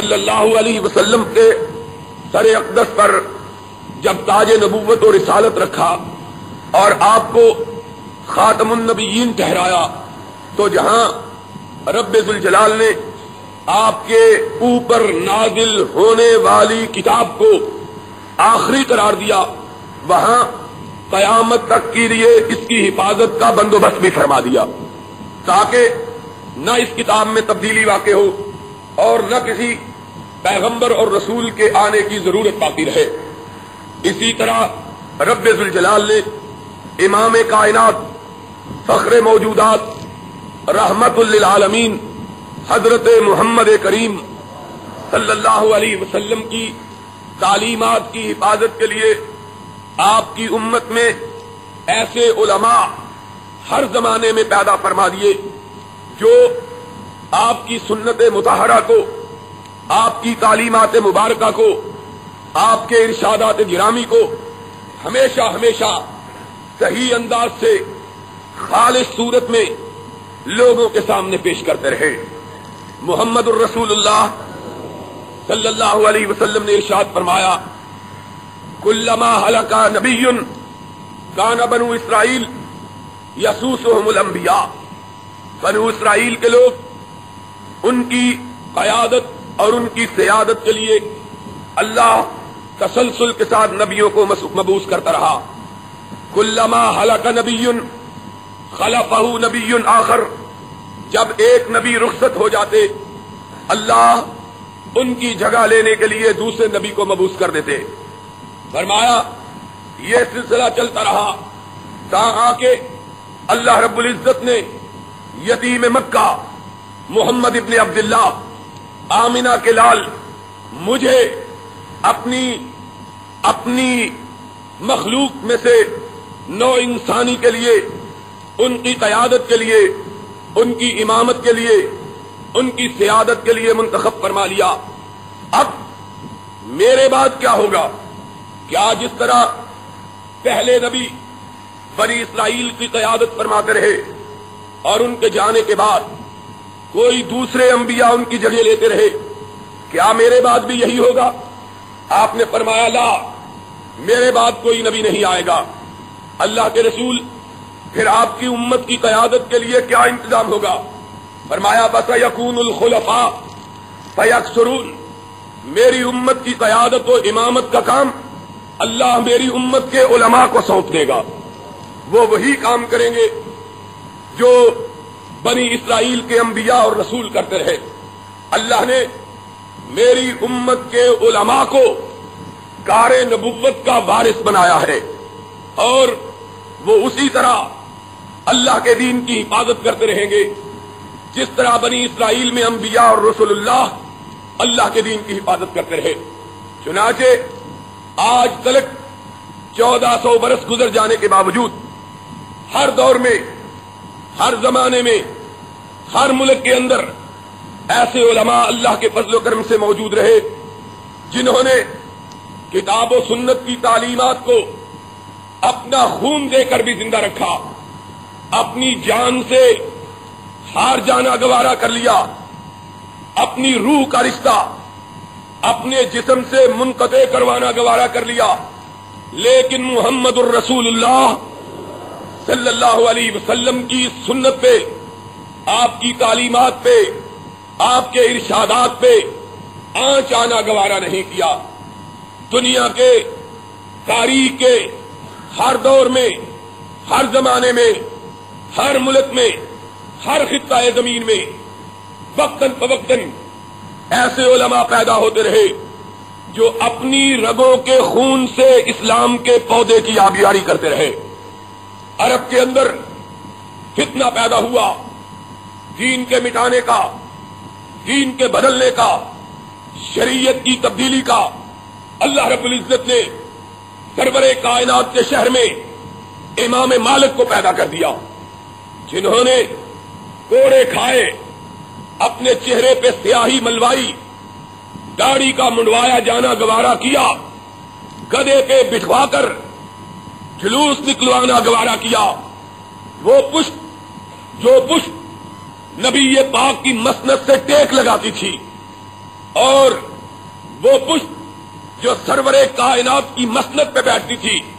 सल्लल्लाहु अलैहि वसल्लम के सर अकदस पर जब ताज नबूवत और रिसालत रखा और आपको खातमुन्नबीन ठहराया तो जहाँ जलाल ने आपके ऊपर नाजिल होने वाली किताब को आखिरी करार दिया, वहाँ कयामत तक के लिए इसकी हिफाजत का बंदोबस्त भी फरमा दिया, ताकि न इस किताब में तब्दीली वाक़ हो और न किसी पैगंबर और रसूल के आने की ज़रूरत बाकी रहे। इसी तरह जलाल ने इमाम कायनात, फख्र मौजूदात रहमतुल्लिल आलमीन हज़रत मोहम्मद करीम सल्लल्लाहु अलैहि की तालीमात की हिफाजत के लिए आपकी उम्मत में ऐसे उलमा हर जमाने में पैदा फरमा दिए, जो आपकी सुन्नत मुताहरा को आपकी तालीमात मुबारक को, आपके इर्शादात गिरामी को हमेशा हमेशा सही अंदाज से खालिश सूरत में लोगों के सामने पेश करते रहे। मोहम्मद रसूलुल्लाह सल्लल्लाहु अलैहि वसल्लम ने इर्शाद फरमाया, कुल्लमा हलका नबीयुन काना बनु इसराइल यसूसहमुलंबिया बनु इसराइल के लोग, उनकी कयादत और उनकी सियादत के लिए अल्लाह तसलसल के साथ नबियों को मबूस करता रहा। कुल्लमा हलक नबीयुन, खलफहू नबीयुन आखर। जब एक नबी रुखसत हो जाते, अल्लाह उनकी जगह लेने के लिए दूसरे नबी को मबूस कर देते। फरमाया, ये सिलसिला चलता रहा। ता आके अल्लाह रब्बुल इज़्ज़त ने यतीम मक्का, मोहम्मद इब्ने अब्दुल्ला आमिना के लाल, मुझे अपनी अपनी मखलूक में से नौ इंसानी के लिए, उनकी कयादत के लिए, उनकी इमामत के लिए, उनकी सियादत के लिए मुंतखब फरमा लिया। अब मेरे बाद क्या होगा? क्या जिस तरह पहले नबी बनी इसराइल की कयादत फरमाते रहे और उनके जाने के बाद कोई दूसरे अंबिया उनकी जगह लेते रहे। क्या मेरे बाद भी यही होगा? आपने फरमाया, ला, मेरे बाद कोई नबी नहीं आएगा। अल्लाह के रसूल, फिर आपकी उम्मत की कयादत के लिए क्या इंतज़ाम होगा? फरमाया, बस यकून खुलफा, फयकसरून, मेरी उम्मत की कयादत व इमामत का काम अल्लाह मेरी उम्मत के उलमा को सौंप देगा। वो वही काम करेंगे जो बनी इसराइल के अंबिया और रसूल करते रहे। अल्लाह ने मेरी उम्मत के उलमा को कार नबुवत का वारिस बनाया है और वो उसी तरह अल्लाह के दीन की हिफाजत करते रहेंगे। जिस तरह बनी इसराइल में अंबिया और रसुल्लाह अल्लाह के दीन की हिफाजत करते रहे। चुनाचे आज तक चौदह सौ बरस गुजर जाने के बावजूद हर दौर में हर जमाने में, हर मुल्क के अंदर ऐसे उलमा अल्लाह के फजल करम से मौजूद रहे, जिन्होंने किताब सुन्नत की तालीमत को अपना खून देकर भी ज़िंदा रखा, अपनी जान से हार जाना गवारा कर लिया, अपनी रूह का रिश्ता, अपने जिसम से मुनकते करवाना गवारा कर लिया। लेकिन मोहम्मद रसूलुल्लाह सल्लल्लाहु अलैहि वसल्लम की सुन्नत पे, आपकी तालीमात पे, आपके इर्शादात पे आँच आना गवारा नहीं किया। दुनिया के, तारीख के, हर दौर में, हर जमाने में, हर मुल्क में, हर खिता ज़मीन में वक्तन फवक्तन ऐसे उलमा पैदा होते रहे, जो अपनी रगों के खून से इस्लाम के पौधे की आबियारी करते रहे। अरब के अंदर फितना पैदा हुआ। दीन के मिटाने का, दीन के बदलने का, शरीयत की तब्दीली का अल्लाह रब्बुल इज़्ज़त ने सरवरे कायनात के शहर में इमाम मालिक को पैदा कर दिया, जिन्होंने कोड़े खाए, अपने चेहरे पे स्याही मलवाई, दाढ़ी का मुंडवाया जाना गवारा किया, गधे पे बिठवाकर जुलूस निकलवाना गवारा किया। वो पुष्प, जो पुष्प नबी ये पाक की मसनत से टेक लगाती थी, और वो पुष्प जो सरवरे कायनात की मसनत पे बैठती थी,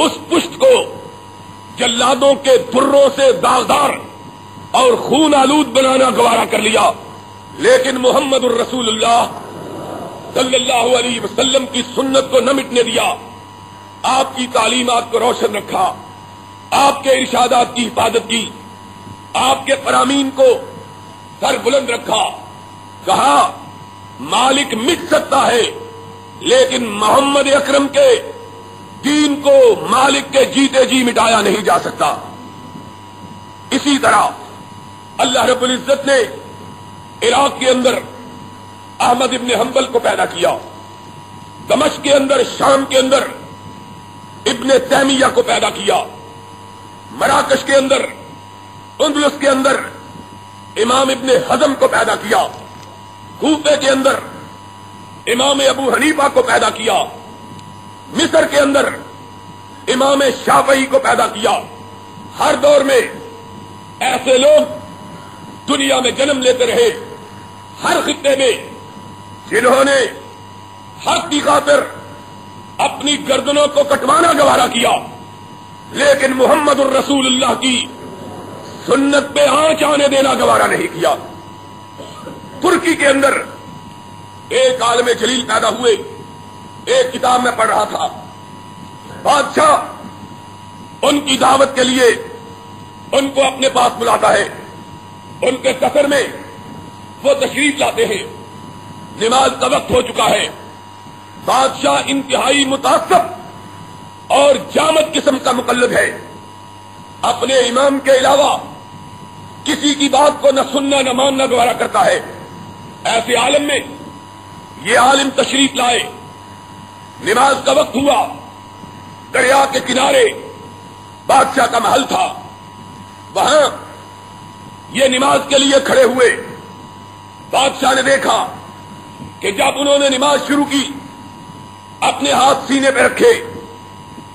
उस पुष्प को जल्लादों के तुर्रों से दागदार और खून आलूद बनाना गवारा कर लिया। लेकिन मोहम्मद सल्लल्लाहु अलैहि वसल्लम की सुन्नत को न मिटने दिया। आपकी तालीमत को रोशन रखा। आपके इर्शादात की हिफाजत की। आपके फरामीन को सर बुलंद रखा। कहा, मालिक मिट सकता है, लेकिन मोहम्मद अकरम के दीन को मालिक के जीते जी मिटाया नहीं जा सकता। इसी तरह अल्लाह रबुल इज़्ज़त ने इराक के अंदर अहमद इब्न हम्बल को पैदा किया। दमश के अंदर, शाम के अंदर इब्न तैमिया को पैदा किया। मराकश के अंदर, उंदलस के अंदर, इमाम इब्न हजम को पैदा किया। कूफे के अंदर, इमाम अबू हनीफा को पैदा किया। मिस्र के अंदर, इमाम शाफई को पैदा किया। हर दौर में ऐसे लोग दुनिया में जन्म लेते रहे। हर खत्ते में, जिन्होंने हक की खातिर अपनी गर्दनों को कटवाना गवारा किया। लेकिन मोहम्मद रसूलुल्लाह की सुन्नत पे आँच आने देना गवारा नहीं किया। तुर्की के अंदर एक आलम जलील पैदा हुए। एक किताब में पढ़ रहा था। बादशाह उनकी दावत के लिए उनको अपने पास बुलाता है। उनके सफ़र में वो तशरीफ़ लाते हैं। नमाज़ का वक्त हो चुका है। बादशाह इंतहाई मुतासब और जामत किस्म का मुकल्लद है। अपने इमाम के अलावा किसी की बात को न सुनना, न मानना द्वारा करता है। ऐसे आलम में ये आलिम तशरीफ़ लाए। नमाज़ का वक्त हुआ। दरिया के किनारे बादशाह का महल था। वहाँ ये नमाज़ के लिए खड़े हुए बादशाह ने देखा कि जब उन्होंने नमाज़ शुरू की अपने हाथ सीने पे रखे।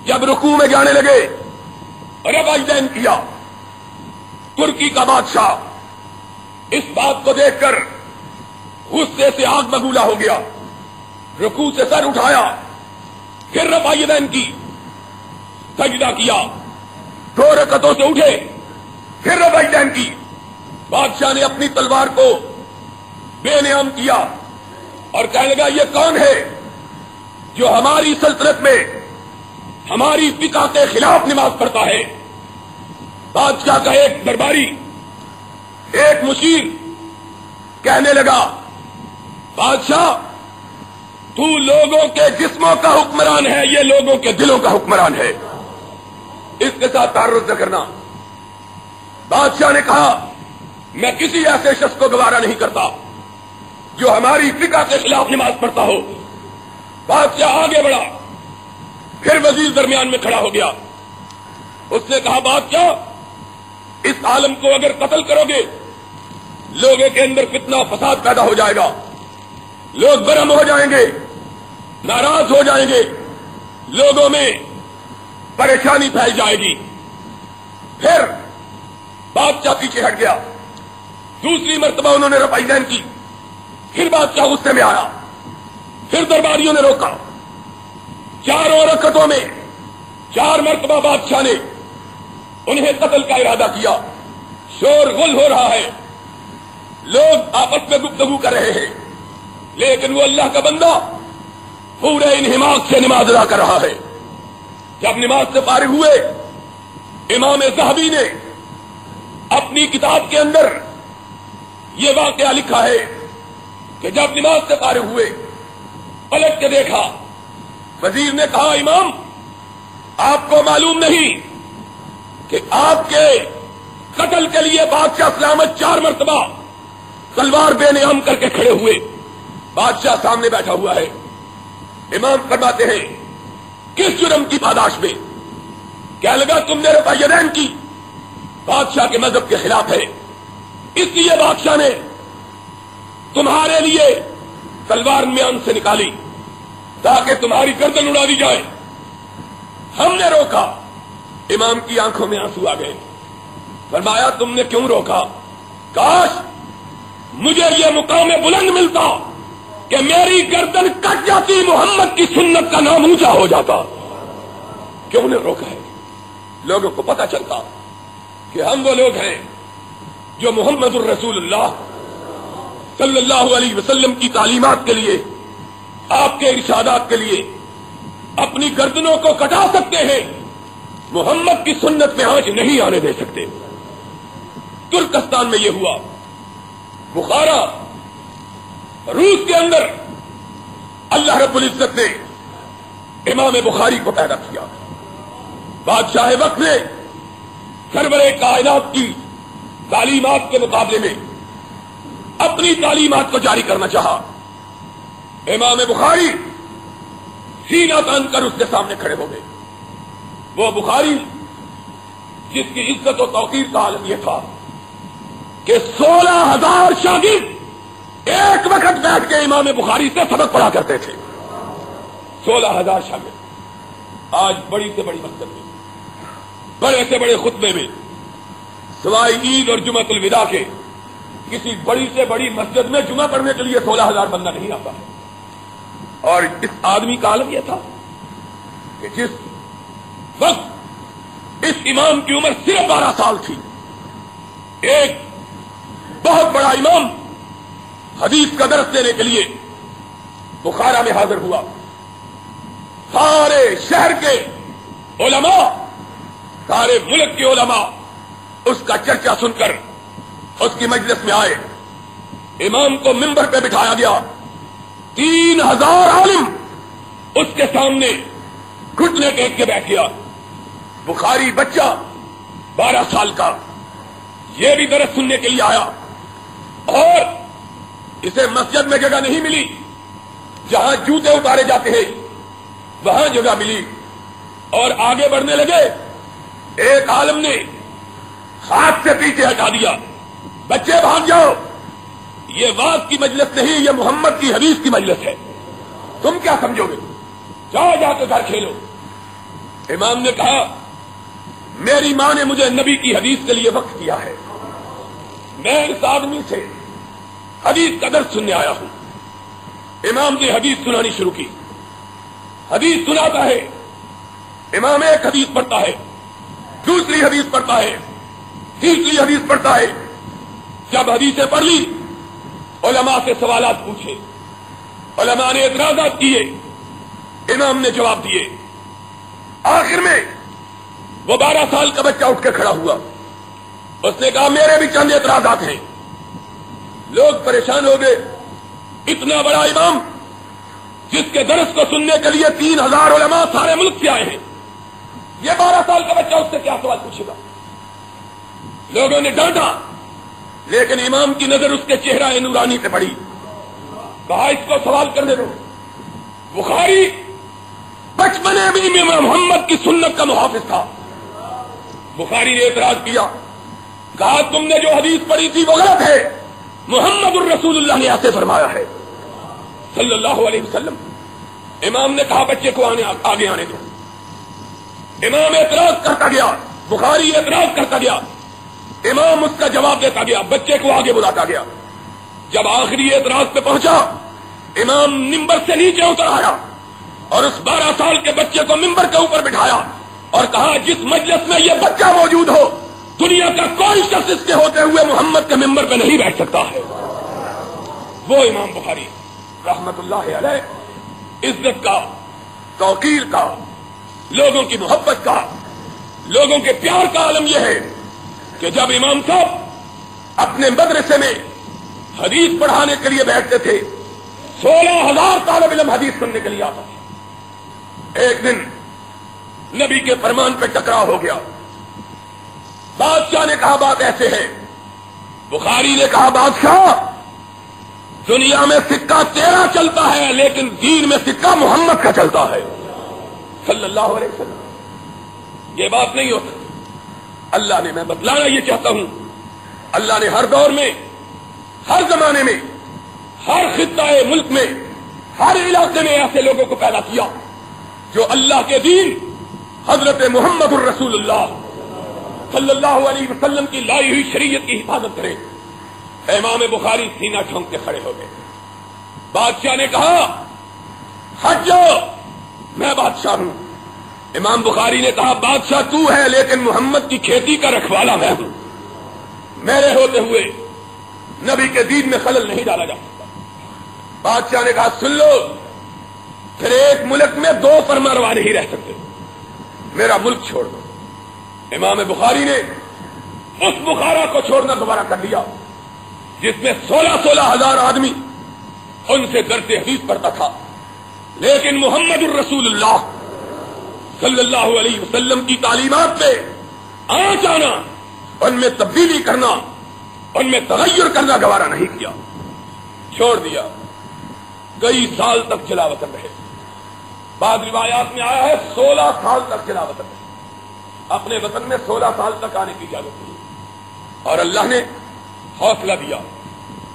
जब रुकू में जाने लगे रबाइदैन किया, तुर्की का बादशाह। इस बात को देखकर गुस्से से आग बगूला हो गया। रुकू से सर उठाया, फिर रबाइदैन की, सजदा किया। दो रकतों से उठे, फिर रबाइदैन की। बादशाह ने अपनी तलवार को बेनियाम किया और कहने लगा, ये कौन है? जो हमारी सल्तनत में हमारी पिता के खिलाफ नमाज़ पढ़ता है। बादशाह का एक दरबारी, एक मुशीर कहने लगा, बादशाह, तू लोगों के जिस्मों का हुक्मरान है, ये लोगों के दिलों का हुक्मरान है। इसके साथ तारुफ न करना। बादशाह ने कहा, मैं किसी ऐसे शख्स को गवारा नहीं करता, जो हमारी फिका के खिलाफ नमाज़ पढ़ता हो। बादशाह आगे बढ़ा? फिर वज़ीर दरमियान में खड़ा हो गया। उसने कहा बादशाह इस आलम को अगर कत्ल करोगे, लोगों के अंदर कितना फसाद पैदा हो जाएगा। लोग गर्म हो जाएँगे, नाराज़ हो जाएँगे। लोगों में परेशानी फैल जाएगी। फिर बादशाह पीछे हट गया? दूसरी मरतबा उन्होंने रपाईदैन की। फिर बादशाह गुस्से में आया? फिर दरबारियों ने रोका। चारों रकतों में चार मरतबा बादशाह ने उन्हें कत्ल का इरादा किया। शोर गुल हो रहा है। लोग आपस में गुफ्तगु कर रहे हैं। लेकिन वो अल्लाह का बंदा पूरे इन हिमाग से नमाज़ अदा कर रहा है। जब नमाज़ से फारिग हुए, इमाम साहबी ने अपनी किताब के अंदर ये वाक्य लिखा है कि जब नमाज़ से फारिग हुए पलट के देखा। वज़ीर ने कहा, इमाम, आपको मालूम नहीं कि आपके कत्ल के लिए बादशाह सलामत चार मरतबा तलवार बेनियाम करके खड़े हुए। बादशाह सामने बैठा हुआ है। इमाम फरमाते हैं, किस जुर्म की पादाश में? क्या लगा तुमने रफायदैन की? बादशाह के मज़हब के खिलाफ है। इसलिए बादशाह ने तुम्हारे लिए तलवार म्यान से निकाली, ताकि तुम्हारी गर्दन उड़ा दी जाए। हमने रोका। इमाम की आँखों में आँसू आ गए। फरमाया, तुमने क्यों रोका? काश मुझे ये मुकाम बुलंद मिलता कि मेरी गर्दन कट जाती, मोहम्मद की सुन्नत का नाम ऊँचा हो जाता। क्यों ने रोका है? लोगों को पता चलता कि हम वो लोग हैं जो मोहम्मद रसूलुल्लाह सल्लल्लाहु अलैहि वसल्लम की तालीमात के लिए, आपके इर्शादात के लिए, अपनी गर्दनों को कटा सकते हैं, मोहम्मद की सुन्नत में आँच नहीं आने दे सकते। तुर्कस्तान में यह हुआ। बुखारा, रूस के अंदर, अल्लाह रब्बुल इज़्ज़त ने इमाम बुखारी को पैदा किया। बादशाह वक्त ने सरवर कायनात की तालीमात के मुकाबले में अपनी तालीमात को जारी करना चाहा। इमाम बुखारी सीना तान कर उसके सामने खड़े हो गए। वो बुखारी, जिसकी इज़्ज़त और तौकीर का आलम यह था कि सोलह हज़ार शागिर्द एक वक्त बैठ के इमाम बुखारी से सबक पढ़ा करते थे। सोलह हज़ार शागिर्द। आज बड़ी से बड़ी मकसद में, बड़े से बड़े खुतबे में, सवाई ईद और जुमतुल विदा के किसी बड़ी से बड़ी मस्जिद में जुमा पढ़ने के लिए सोलह हज़ार बंदा नहीं आता। और इस आदमी का आलम यह था कि जिस वक्त इस इमाम की उम्र सिर्फ़ बारह साल थी, एक बहुत बड़ा इमाम हदीस का दर्ज देने के लिए बुखारा में हाजिर हुआ। सारे शहर के ओलमा सारे मुल्क के ओलमा उसका चर्चा सुनकर उसकी मजलिस में आए। इमाम को मिंबर पे बिठाया गया। तीन हज़ार आलिम उसके सामने घुटने टेक के बैठ गया बुखारी बच्चा, बारह साल का यह भी दरस सुनने के लिए आया। और इसे मस्जिद में जगह नहीं मिली। जहाँ जूते उतारे जाते हैं, वहाँ जगह मिली। और आगे बढ़ने लगे। एक आलम ने हाथ से पीछे हटा दिया। बच्चे भाग जाओ। ये वाद की मजलिस नहीं, ये मोहम्मद की हदीस की मजलिस है। तुम क्या समझोगे? जाओ जाकर घर खेलो। इमाम ने कहा, मेरी माँ ने मुझे नबी की हदीस के लिए वक्त किया है। मैं इस आदमी से हदीस का दर्द सुनने आया हूँ। इमाम ने हदीस सुनानी शुरू की। हदीस सुनाता है। इमाम एक हदीस पढ़ता है। दूसरी हदीस पढ़ता है। तीसरी हदीस पढ़ता है। जब हदीसें पढ़ ली? उलमा से सवालात पूछे। उलमा ने एतराजात किए। इमाम ने जवाब दिए। आखिर में वो बारह साल का बच्चा उठ के खड़ा हुआ। उसने कहा, मेरे भी चंद एतराजात हैं। लोग परेशान हो गए। इतना बड़ा इमाम, जिसके दरस को सुनने के लिए तीन हज़ार उलमा सारे मुल्क से आए हैं। ये बारह साल का बच्चा उससे क्या सवाल पूछेगा? लोगों ने डांटा। लेकिन इमाम की नज़र उसके चेहरा नूरानी से पड़ी। कहा, इसको सवाल करने दो। बुखारी, बचपने भी मोहम्मद की सुन्नत का मुहाफिज था। बुखारी ने एतराज़ किया, कहा, तुमने जो हदीस पढ़ी थी वो गलत है। मोहम्मद रसूलुल्लाह ने ऐसे फरमाया है, सल्लल्लाहु अलैहि वसल्लम। इमाम ने कहा, बच्चे को आने, आगे आने दो। इमाम एतराज़ करता गया, बुखारी एतराज़ करता गया। इमाम उसका जवाब देता गया, बच्चे को आगे बुलाता गया। जब आखिरी एतराज़ पे पहुँचा, इमाम निम्बर से नीचे उतर आया और उस बारह साल के बच्चे को मिंबर के ऊपर बिठाया और कहा, जिस मजलिस में यह बच्चा मौजूद हो, दुनिया का कोई शख्स इसके होते हुए मोहम्मद के मिंबर पे नहीं बैठ सकता है। वो इमाम बुखारी, रहमतुल्लाह इज़्ज़त का तोकीर का, लोगों की मोहब्बत का, लोगों के प्यार का आलम यह है कि जब इमाम साहब अपने मदरसे में हदीस पढ़ाने के लिए बैठते थे, सोलह हज़ार तालब इलम हदीस सुनने के लिए आता था। एक दिन नबी के फरमान पे टकराव हो गया। बादशाह ने कहा, बात ऐसे है। बुखारी ने कहा, बादशाह, दुनिया में सिक्का तेरा चलता है, लेकिन दीन में सिक्का मोहम्मद का चलता है। सल्लल्लाहु ये बात नहीं हो सकती अल्लाह ने मैं बतलाना ये चाहता हूँ। अल्लाह ने हर दौर में, हर जमाने में, हर खिताए मुल्क में, हर इलाके में ऐसे लोगों को पैदा किया जो अल्लाह के दीन हज़रत मोहम्मद रसूलुल्लाह सल्लल्लाहु अलैहि वसल्लम की लाई हुई शरीयत की हिफाजत करे। इमाम बुखारी सीना ठोंक के खड़े हो गए। बादशाह ने कहा, हट जाओ, मैं बादशाह हूँ। इमाम बुखारी ने कहा, बादशाह, तू है, लेकिन मोहम्मद की खेती का रखवाला मैं हूँ। मेरे होते हुए नबी के दीन में खलल नहीं डाला जा सकता। बादशाह ने कहा, सुन लो, फिर एक मुल्क में दो फरमारवा नहीं रह सकते। मेरा मुल्क छोड़ दो। इमाम बुखारी ने उस बुखारा को छोड़ना दोबारा कर दिया, जिसमें सोलह सोलह हज़ार आदमी उनसे दरसे हदीस पढ़ता था। लेकिन मोहम्मद रसूलुल्लाह सल्लल्लाहु अलैहि वसल्लम की तालीमात पे आ जाना। उनमें तब्दीली करना, उनमें तगैर करना गवारा नहीं किया। छोड़ दिया। कई साल तक वतन रहे। बाद रिवायात में आया है, सोलह साल तक चला वतन रहे। अपने वतन में सोलह साल तक आने की इजाज़त दी और अल्लाह ने हौसला दिया।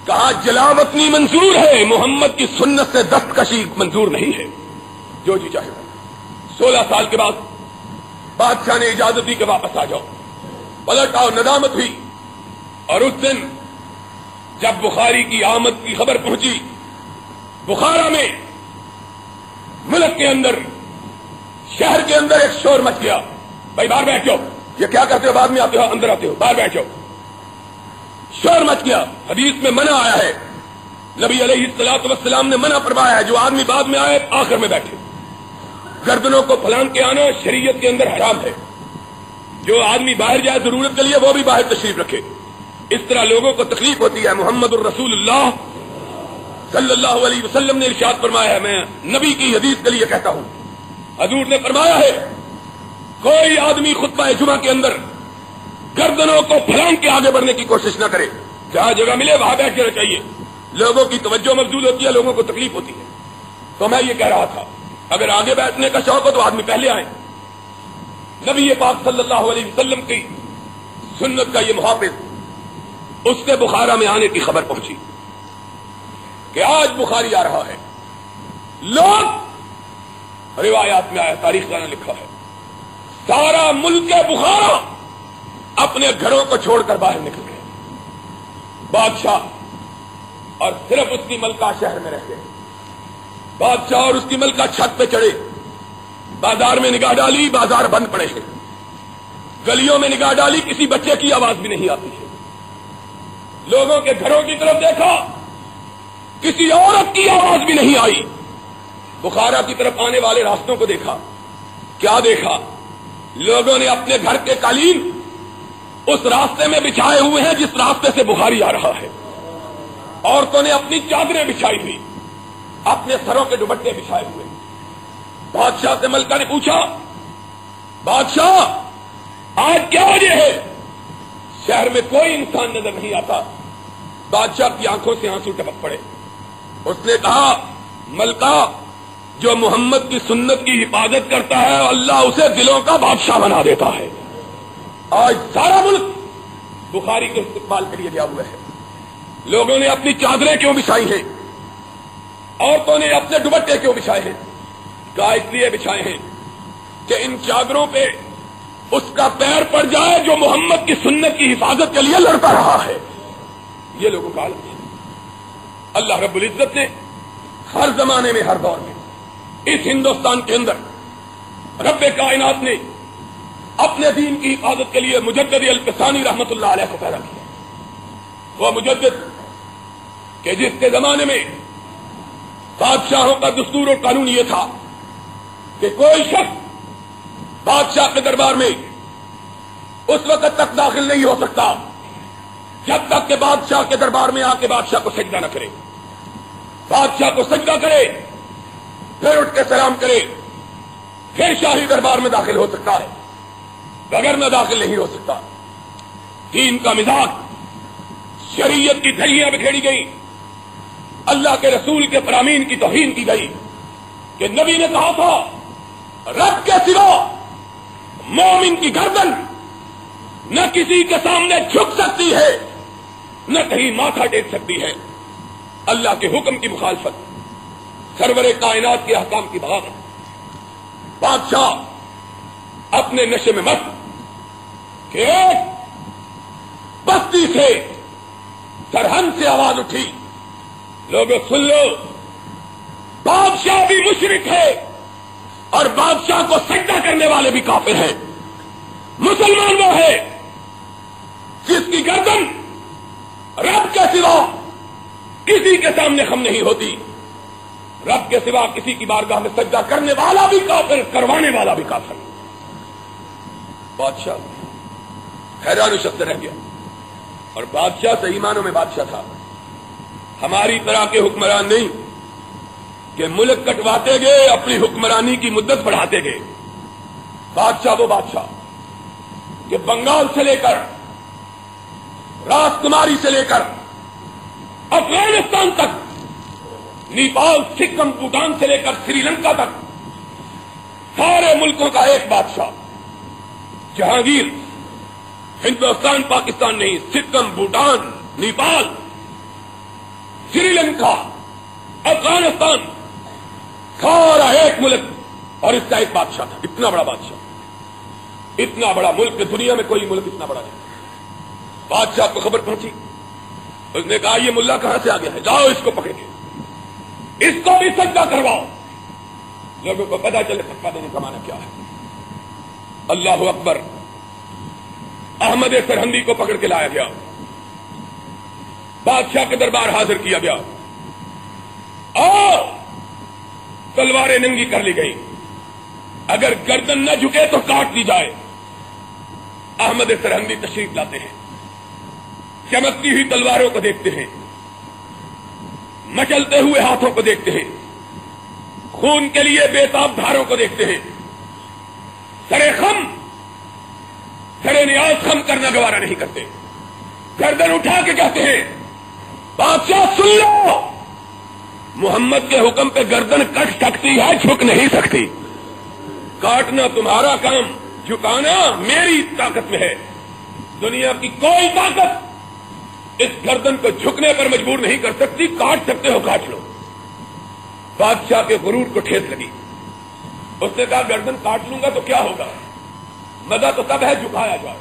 कहा जलावतनी मंजूर है। मोहम्मद की सुन्नत से दस्तकशी मंजूर नहीं है। जो जी चाहे सोलह साल के बाद बादशाह ने इजाज़त दी कि वापस आ जाओ। पलट आओ, नदामत हुई। और उस दिन जब बुखारी की आमद की खबर पहुँची, बुखारा में मुल्क के अंदर, शहर के अंदर एक शोर मच गया। भाई, बाहर बैठ जाओ। ये क्या करते हो? बाद में आते हो अंदर आते हो। बाहर बैठ जाओ। शोर मच गया। हदीस में मना आया है। नबी अलैहिस्सलाम ने मना फरमाया है, जो आदमी बाद में आए, आखिर में बैठे। गर्दनों को फलांग के आना शरीयत के अंदर हराम है। जो आदमी बाहर जाए ज़रूरत के लिए, वो भी बाहर तशरीफ़ रखे। इस तरह लोगों को तकलीफ़ होती है। मोहम्मद रसूलुल्लाह सल्लल्लाहु ने इरशाद फरमाया है। मैं नबी की हदीस के लिए कहता हूँ। हजूर ने फरमाया है, कोई आदमी खुतबा जुमा के अंदर गर्दनों को फलांग के आगे बढ़ने की कोशिश न करे। जहाँ जगह मिले, वहाँ बैठ जाना चाहिए। लोगों की तवज्जो मौजूद होती है, लोगों को तकलीफ़ होती है। तो मैं ये कह रहा था अगर आगे बैठने का शौक हो तो आदमी पहले आए। नबी पाक सल्लल्लाहु अलैहि वसल्लम की सुन्नत का ये मुहाफिज उसके बुखारा में आने की खबर पहुँची कि आज बुखारी आ रहा है। लोग रिवायात में आया, तारीख ने लिखा है। सारा मुल्क बुखारा, अपने घरों को छोड़कर बाहर निकल गए बादशाह और सिर्फ़ उसकी मलका शहर में रह गए। बादशाह और उसकी मलका छत पे चढ़े। बाज़ार में निगाह डाली, बाज़ार बंद पड़े हैं। गलियों में निगाह डाली, किसी बच्चे की आवाज़ भी नहीं आती है। लोगों के घरों की तरफ़ देखा, किसी औरत की आवाज़ भी नहीं आई। बुखारा की तरफ़ आने वाले रास्तों को देखा। क्या देखा? लोगों ने अपने घर के कालीन उस रास्ते में बिछाए हुए हैं, जिस रास्ते से बुखारी आ रहा है। औरतों ने अपनी चादरें बिछाई हुई अपने सरों के दुबट्टे बिछाए हुए। बादशाह से मलका ने पूछा, बादशाह, आज क्या वजह है? शहर में कोई इंसान नज़र नहीं आता। बादशाह की आँखों से आँसू टपक पड़े। उसने कहा, मलका, जो मोहम्मद की सुन्नत की हिफाजत करता है, अल्लाह उसे दिलों का बादशाह बना देता है। आज सारा मुल्क बुखारी के इस्तेमाल के लिए गया हुआ है। लोगों ने अपनी चादरें क्यों बिछाई हैं? औरतों ने अपने दुबट्टे क्यों बिछाए हैं? कहा इसलिए बिछाए हैं कि इन चादरों पे उसका पैर पड़ जाए जो मोहम्मद की सुन्नत की हिफाजत के लिए लड़ता रहा है। ये लोगों का आलम है। अल्लाह रब्बुल इज़्ज़त ने हर जमाने में, हर दौर में, इस हिंदुस्तान के अंदर रब कायनात ने अपने दीन की हिफाजत के लिए मुजद अल्पसानी रहमत को पैदा किया। वह मुजद के जिसके जमाने में बादशाहों का दस्तूर और कानून यह था कि कोई शख्स बादशाह के दरबार में उस वक्त तक दाखिल नहीं हो सकता, जब तक के बादशाह के दरबार में आके बादशाह को सजदा न करे। बादशाह को सजदा करे, फिर उठ के सलाम करे, फिर शाही दरबार में दाखिल हो सकता है, बगैर में दाखिल नहीं हो सकता। दीन का मिजाज, शरीयत की धरियाँ बिखेड़ी गई। अल्लाह के रसूल के फरामीन की तोहीन की गई कि नबी ने कहा था, रब के सिवा मोमिन की गर्दन न किसी के सामने झुक सकती है, न कहीं माथा टेक सकती है। अल्लाह के हुक्म की मुखालफत, सरवर कायनात के हकाम की बात बादशाह अपने नशे में मत कि बस्ती से सरहन से आवाज़ उठी। लोगों, सुन लो। बादशाह भी मुशरिक है और बादशाह को सज्जा करने वाले भी काफिर हैं। मुसलमान वो है जिसकी गर्दन रब के सिवा किसी के सामने खम नहीं होती। रब के सिवा किसी की बारगाह में सज्जा करने वाला भी काफिर, करवाने वाला भी काफिर। बादशाह, हैरान शब्द रह गया। और बादशाह सही मानों में बादशाह था। हमारी तरह के हुक्मरान नहीं, कि मुल्क कटवाते गए, अपनी हुक्मरानी की मुद्दत बढ़ाते गए। बादशाह वो बादशाह, कि बंगाल से लेकर, राजकुमारी से लेकर, अफ़गानिस्तान तक, नेपाल, सिक्किम, भूटान से लेकर श्रीलंका तक, सारे मुल्कों का एक बादशाह, जहांगीर, हिंदुस्तान, पाकिस्तान नहीं, सिक्किम, भूटान, नेपाल श्रीलंका, अफ़गानिस्तान, सारा एक मुल्क। और इसका एक बादशाह था। इतना बड़ा बादशाह। इतना बड़ा मुल्क दुनिया में, कोई मुल्क इतना बड़ा नहीं। बादशाह को खबर पहुँची। उसने कहा, ये मुल्ला कहाँ से आ गया है? जाओ, इसको पकड़े इसको भी सज्जा करवाओ। लोगों को पता चले फटका देने का माना क्या है। अल्लाह अकबर। अहमद सरहंदी को पकड़ के लाया गया। बादशाह के दरबार हाजिर किया गया। और तलवारें नंगी कर ली गई। अगर गर्दन न झुके तो काट दी जाए। अहमद सरहंदी तशरीफ़ लाते हैं। चमकती हुई तलवारों को देखते हैं। मचलते हुए हाथों को देखते हैं। खून के लिए बेताब धारों को देखते हैं। सरे खम, सरे न्याज खम करना गवारा नहीं करते। गर्दन उठा के कहते हैं बादशाह, सुन लो। मोहम्मद के हुक्म पे गर्दन कट सकती है, झुक नहीं सकती। काटना तुम्हारा काम, झुकाना मेरी ताकत में है। दुनिया की कोई ताकत इस गर्दन को झुकने पर मजबूर नहीं कर सकती, काट सकते हो, काट लो। बादशाह के गुरूर को ठेस लगी। उसने कहा, गर्दन काट लूँगा तो क्या होगा? मज़ा तो तब है, झुकाया जाए।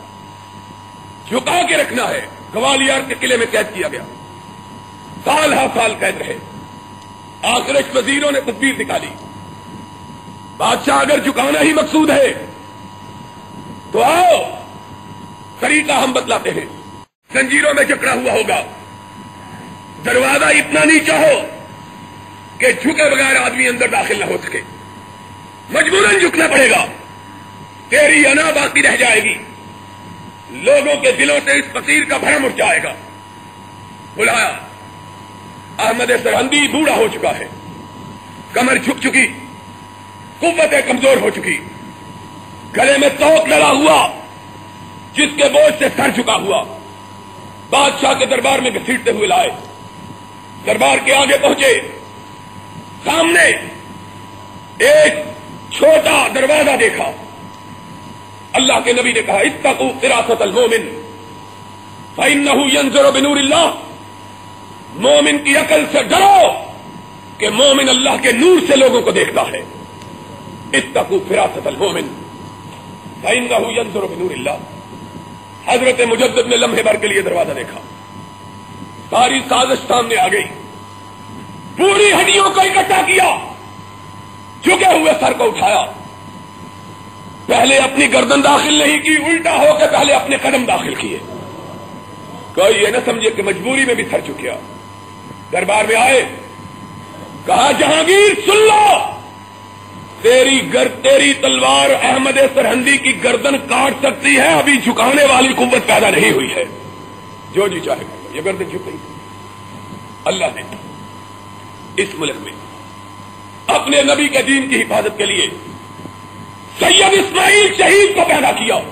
झुका के रखना है। ग्वालियर के किले में कैद किया गया। साल हर साल कैद रहे आखिर वजीरों ने तस्वीर निकाली। बादशाह अगर झुकाना ही मकसूद है तो आओ तरीका हम बतलाते हैं। जंजीरों में जकड़ा हुआ होगा। दरवाज़ा इतना नीचा हो कि झुके बगैर आदमी अंदर दाखिल न हो सके। मजबूरन झुकना पड़ेगा। तेरी अना बाकी रह जाएगी। लोगों के दिलों से इस फकीर का भरम उठ जाएगा। बुलाया। अहमद सरहंदी बूढ़ा हो चुका है। कमर झुक चुकी कुतें कमज़ोर हो चुकी। गले में तोक लड़ा हुआ, जिसके बोझ से सर झुका हुआ। बादशाह के दरबार में घसीटते हुए लाए। दरबार के आगे पहुँचे। सामने एक छोटा दरवाज़ा देखा। अल्लाह के नबी ने कहा इस्तकू फिरासत अल मोमिन फाइन नहू यंजरो बिनूर मोमिन की अकल से डरो कि मोमिन अल्लाह के नूर से लोगों को देखता है। इतकू फिरासत अल मोमिन बिनूर हज़रत मुजद्दद ने लम्हे भर के लिए दरवाज़ा देखा। सारी साजिश सामने आ गई। पूरी हड्डियों को इकट्ठा किया, झुके हुए सर को उठाया। पहले अपनी गर्दन दाखिल नहीं की, उल्टा होकर पहले अपने कदम दाखिल किए। कोई ये न समझे कि मजबूरी में भी सर चुकिया दरबार में आए। कहा, जहांगीर, सुन लो। तेरी गर, तेरी तलवार अहमद सरहंदी की गर्दन काट सकती है। अभी झुकाने वाली कुत पैदा नहीं हुई है। जो जी चाहे ये गर्दन झुक गई। अल्लाह ने इस मुल्क में अपने नबी के दीन की हिफाजत के लिए सैयद इस्माइल शहीद को पैदा किया।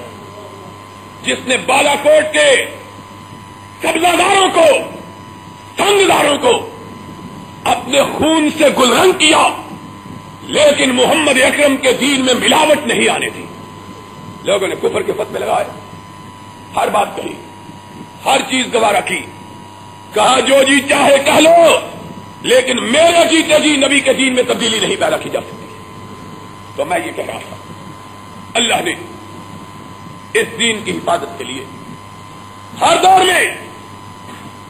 जिसने बालाकोट के कब्जादारों को संगदारों को अपने खून से गुलरंग किया, लेकिन मोहम्मद अकरम के दीन में मिलावट नहीं आने थी लोगों ने कुफर के फतवे लगाए। हर बात कही, हर चीज़ गवारा की कहा, जो जी चाहे कह लो, लेकिन मेरे जीते जी नबी के दीन में तब्दीली नहीं पैदा की जा सकती। तो मैं ये कह रहा था, अल्लाह ने इस दीन की हिफाजत के लिए हर दौर में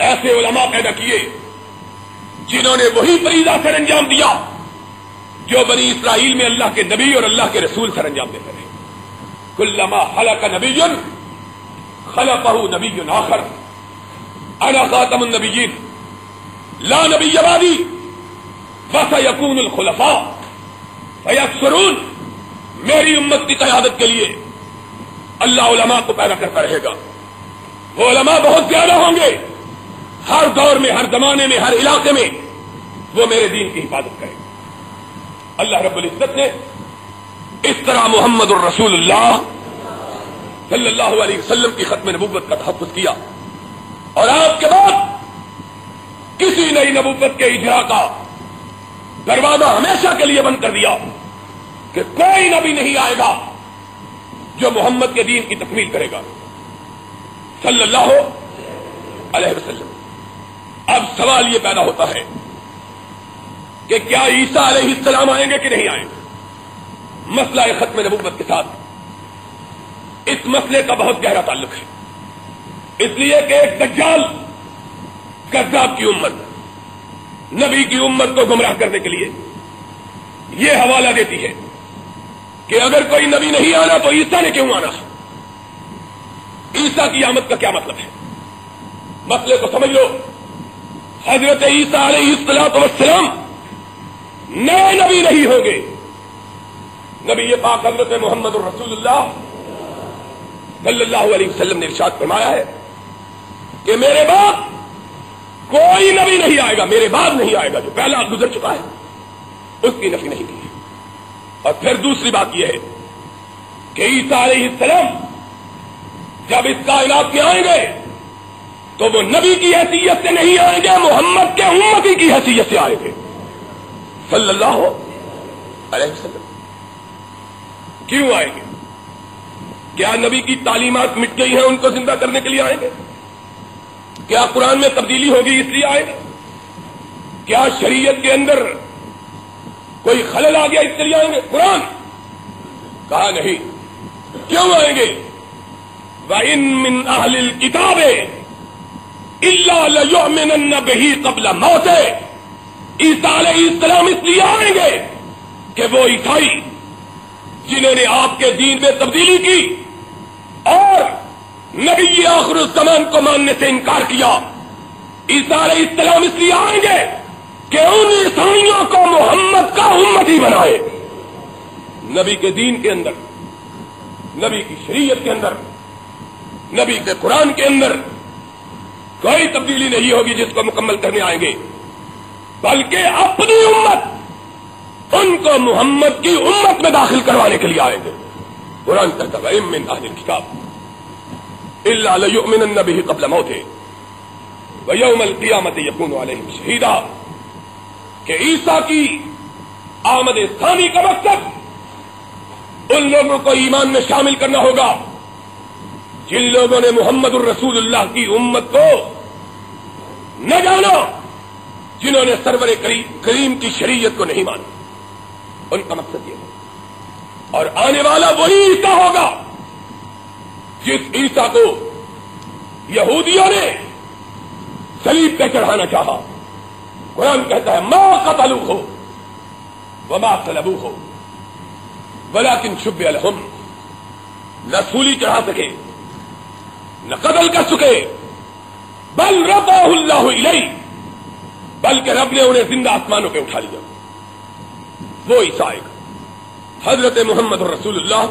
ऐसे उलमा पैदा किए, जिन्होंने वही फरीदा सर अंजाम दिया, जो बनी इसराइल में अल्लाह के नबी और अल्लाह के रसूल सर अंजाम देते रहे। कुल्लमा का नबीन खला पहू नबी आखर। अना खातम नबीन ला नबी अबादी वसा यकून खुलफा। फयक्सरून, मेरी उम्मत की कयादत के लिए अल्लाह उलमा को पैदा करता रहेगा। वो उलमा बहुत ज़्यादा होंगे। हर दौर में, हर जमाने में, हर इलाके में वो मेरे दीन की हिफाजत करेगा अल्लाह रब्बुल इज़्ज़त ने इस तरह मोहम्मद रसूलुल्लाह सल्लल्लाहु अलैहि वसल्लम की खत्म नबूवत का तहफ़ किया। और आपके बाद किसी नई नबूवत के इजरा का दरवाज़ा हमेशा के लिए बंद कर दिया कि कोई नबी नहीं आएगा जो मोहम्मद के दीन की तकमील करेगा। सल्लल्लाहु अलैहि वसल्लम। अब सवाल यह पैदा होता है कि क्या ईसा अलैहिस्सलाम आएँगे कि नहीं आएँगे? मसला खत्म नबूबत के साथ। इस मसले का बहुत गहरा ताल्लुक है। इसलिए कि एक दज्जाल कज्जाब की उम्मत, नबी की उम्मत को गुमराह करने के लिए यह हवाला देती है कि अगर कोई नबी नहीं आना तो ईसा ने क्यों आना? ईसा की आमद का क्या मतलब है? मसले को समझ लो। हज़रत ईसा सलाम नए नबी नहीं होंगे। नबी ये पाक हज़रत मोहम्मद रसूलुल्लाह सल्लल्लाहु अलैहि वसल्लम ने इरशाद फरमाया है कि मेरे बाद कोई नबी नहीं आएगा, मेरे बाद नहीं आएगा, जो पहला गुजर चुका है, उसकी नफी नहीं की और फिर दूसरी बात यह है कि ईसा सलाम जब इस कायनात में आएँगे तो वो नबी की हैसियत से नहीं आएँगे, मोहम्मद के उम्मती की हैसियत से आएँगे। सल्लल्लाहु अलैहि वसल्लम। क्यों आएँगे? क्या नबी की तालीमात मिट गई हैं, उनको ज़िंदा करने के लिए आएँगे? क्या कुरान में तब्दीली होगी, इसलिए आएँगे? क्या शरीयत के अंदर कोई खलल आ गया, इसके लिए आएँगे? कुरान कहा नहीं। क्यों आएँगे? व इन मिन अहलिल किताबे इल्लामिन बही कबल मौते। ईसा इस्लाम इसलिए आएँगे कि वो ईसाई जिन्होंने आपके दीन में तब्दीली की और नबी आखिर जमान को मानने से इनकार किया। ईसा इस्लाम इसलिए आएँगे कि उन ईसाइयों को मोहम्मद का उम्मत ही बनाए। नबी के दीन के अंदर, नबी की शरीयत के अंदर, नबी के कुरान के अंदर कोई तब्दीली नहीं होगी जिसको मुकम्मल करने आएँगे। बल्कि अपनी उम्मत, उनको मोहम्मद की उम्मत में दाखिल करवाने के लिए आएँगे। कुरान है किताब नबी कबल मौते वयमल कियामत यकून वाले शहीदा। कि ईसा की आमद स्थानी का मकसद, उन लोगों को ईमान में शामिल करना होगा। जिन लोगों ने मोहम्मद रसूलुल्लाह की उम्मत को न जाना, जिन्होंने सरवर करीम की शरीयत को नहीं माना, उनका मकसद यह है। और आने वाला वही ईसा होगा, जिस ईसा को यहूदियों ने सलीब पे चढ़ाना चाहा। कुरान कहता है, माँ कतलू हो, वमा सलबू हो वला किन शुभ अलहम न सूली चढ़ा सके न कतल कर सके बल रबाहुल्लाह इलई बल्कि रब ने उन्हें ज़िंदा आसमानों पे उठा लिया। वो ईसा आएगा हज़रत मोहम्मद रसूलुल्लाह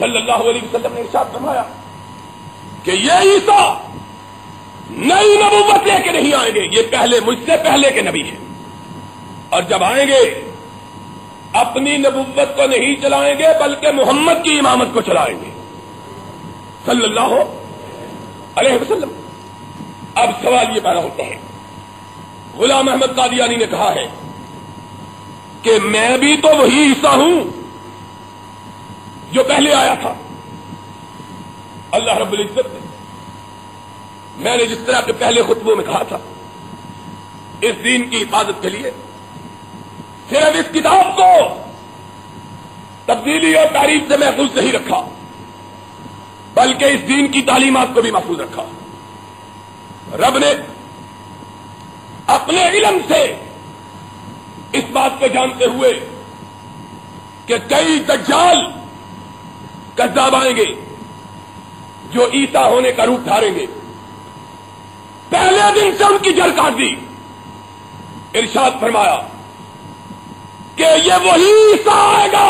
सल्लल्लाहु अलैहि वसल्लम ने इरशाद फरमाया कि ये ईसा नई नबूवत लेके नहीं आएँगे। ये पहले मुझसे पहले के नबी हैं। और जब आएँगे, अपनी नबूवत को नहीं चलाएँगे, बल्कि मोहम्मद की इमामत को चलाएँगे। सल्लल्लाहु अलैहि वसल्लम। अब सवाल ये पैदा होता है। गुलाम अहमद कादियानी ने कहा है कि मैं भी तो वही हिस्सा हूँ जो पहले आया था। अल्लाह रब्बुल इज़्ज़त ने मैंने जिस तरह के पहले खुतबों में कहा था, इस दीन की हिफाजत के लिए, सिर्फ़ इस किताब को तब्दीली और तारीफ़ से महफूज नहीं रखा। बल्कि इस दीन की तालीमत को भी महफूज रखा। रब ने अपने इलम से इस बात को जानते हुए कि कई दज्जाल कज्जाब आएँगे, जो ईसा होने का रूप धारेंगे। पहले दिन से उनकी जड़ काट दी। इरशाद फरमाया कि ये वही ईसा आएगा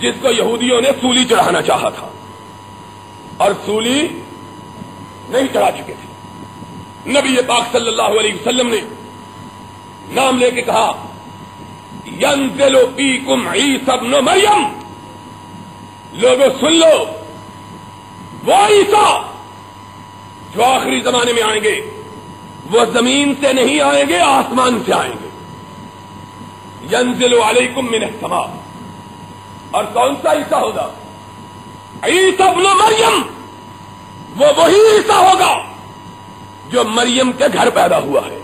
जिसको यहूदियों ने सूली चढ़ाना चाहा था। और सूली नहीं चढ़ा चुके थे। नबी पाक सल्लल्लाहु अलैहि वसल्लम ने नाम लेके कहा, यंजलो पी कुम ईसा नो मरियम। लोगों, सुन लो, वो ईसा जो आखिरी जमाने में आएँगे, वो ज़मीन से नहीं आएँगे, आसमान से आएँगे। यंजिलो अलैकुम मिन समा। और कौन सा ईसा होगा? ईसा अपनो मरियम। वो वही ईसा होगा जो मरियम के घर पैदा हुआ है।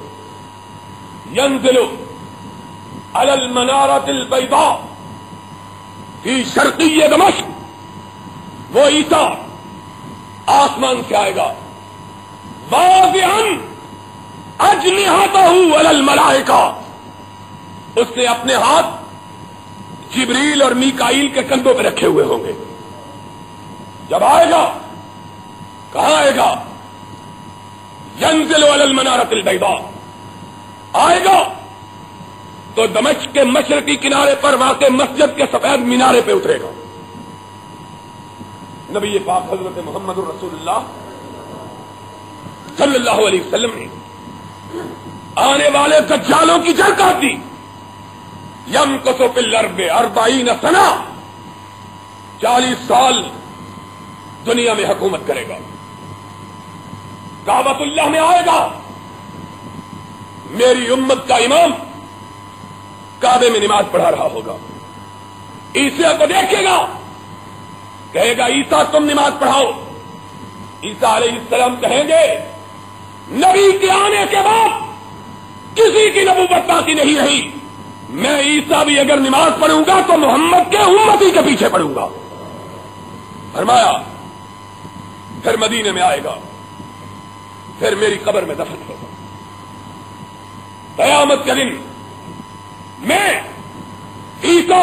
यंजिलो अलल मनारतिल बैदा फ़ी शर्कीय दमश वो ईसा आसमान से आएगा। वाजहन अजनिहाता हूँ अलल मलाइका। उसने अपने हाथ जिबरील और मीकाइल के कंधों पर रखे हुए होंगे। जब आएगा, कहा आएगा? यंजिल अलल मनारतिल बैदा आएगा तो दमच के मशरकी किनारे पर वाक़ मस्जिद के सफ़ेद मीनारे पे उतरेगा। नबी पाक हज़रत मोहम्मद रसूलुल्लाह सल्लल्लाहु अलैहि वसल्लम ने आने वाले दज्जालों की जड़ काट दी। यम कसो पिल्लर में अरबाई न सना, चालीस साल दुनिया में हुकूमत करेगा। काबतुल्लाह में आएगा। मेरी उम्मत का इमाम काबे में नमाज़ पढ़ा रहा होगा। ईसा को देखेगा। कहेगा, ईसा, तुम नमाज़ पढ़ाओ। ईसा सलाम कहेंगे, नबी के आने के बाद किसी की नबूबत बाकी नहीं रही। मैं ईसा भी अगर नमाज़ पढ़ूँगा तो मोहम्मद के उम्मती के पीछे पढ़ूँगा फरमाया फिर मदीने में आएगा। फिर मेरी कब्र में दफन होगा। कयामत के दिन मैं, ईसा,